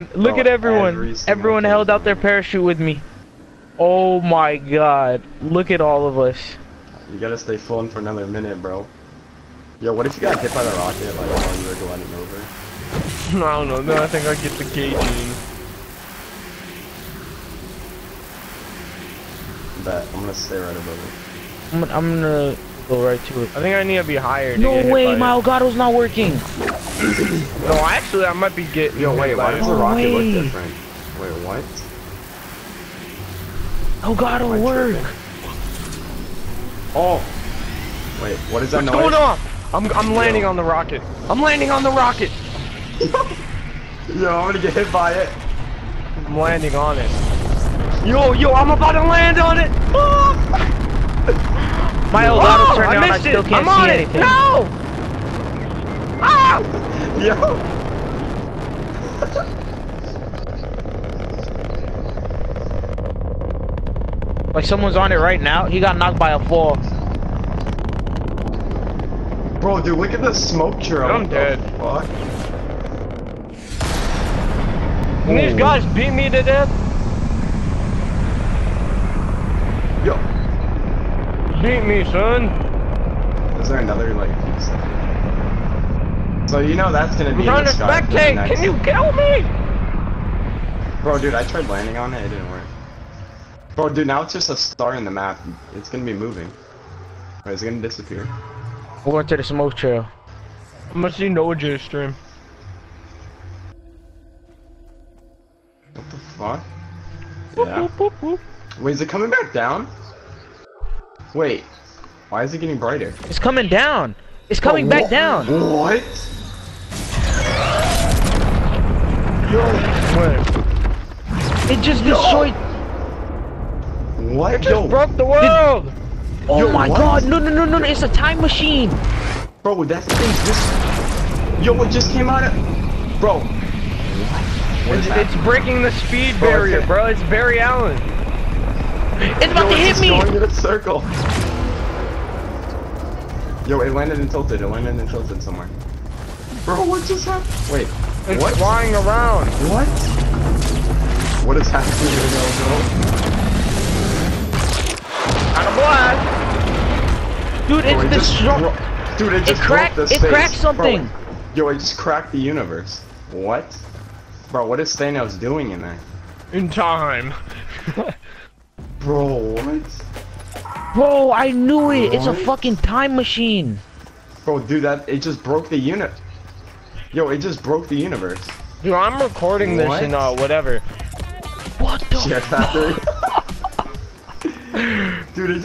Look Bro, at oh, everyone. every single Everyone held out their parachute with me. Oh my god. Look at all of us. You gotta stay floating for another minute, bro. Yo, what if you got hit by the rocket like while you were gliding over? I don't know. No, I think I get the gauging. Bet I'm gonna stay right above it. I'm, gonna- I'm gonna go right to it. I think I need to be higher. To No get way, my it. Elgato's not working. No, actually, I might be getting. Yo, wait, why does the rocket way. look different? Wait, what? Elgato Am I work. tripping? Oh! Wait, what is that What's noise? going on? I'm I'm landing on the rocket. I'm landing on the rocket. Yo, I'm gonna get hit by it. I'm landing on it. Yo, yo, I'm about to land on it. Oh, My oh, Elgato's turned I on. I missed still it. can't I'm on see it. anything. No. Ah! Yo! Like someone's on it right now. He got knocked by a fall. Bro, dude, look at the smoke trail. I'm dead. Fuck. And these guys beat me to death. Yo! Beat me, son. Is there another, like, piece? So, you know that's gonna I'm be trying in to the sky for the spectate. next- Can you kill me? Bro, dude, I tried landing on it, it didn't work. Bro, dude, now it's just a star in the map. It's gonna be moving. Wait, is it gonna disappear? We're going to the smoke trail. I'm gonna see Noah stream. What the fuck? Yeah. Wait, is it coming back down? Wait. Why is it getting brighter? It's coming down. It's coming back down. What? Wait. It just destroyed. What? It just Yo, broke the world. Oh Yo, my what? god. No, no, no, no. It's a time machine. bro, that thing just... Yo, it just came out of... Bro. What It's, it's breaking the speed Bro, barrier, it's- bro. It's Barry Allen. It's about Yo, to hit me. going in a circle. Yo, it landed and tilted. It landed and tilted somewhere. Bro, what just happened? Wait. It's what? flying around. What? What is happening right now, Out of blast. Dude, it's Bro, it just—dude, it just cracked- broke the it space. cracked something. Bro, yo, it just cracked the universe. What? Bro, what is Thanos doing in there? In time. Bro, what? Bro, I knew it. It's a fucking time machine. Bro, dude, that it just broke the unit. Yo, it just broke the universe. Dude, I'm recording what? this and uh, whatever. What the? Shit factory. Dude,